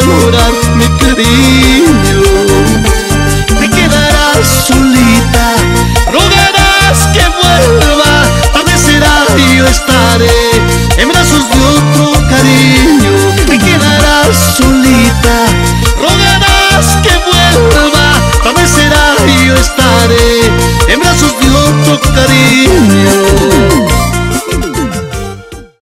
llorar, mi cariño. Te quedarás solita, rogarás que vuelva, tarde será y yo estaré en brazos de otro cariño. Te quedarás solita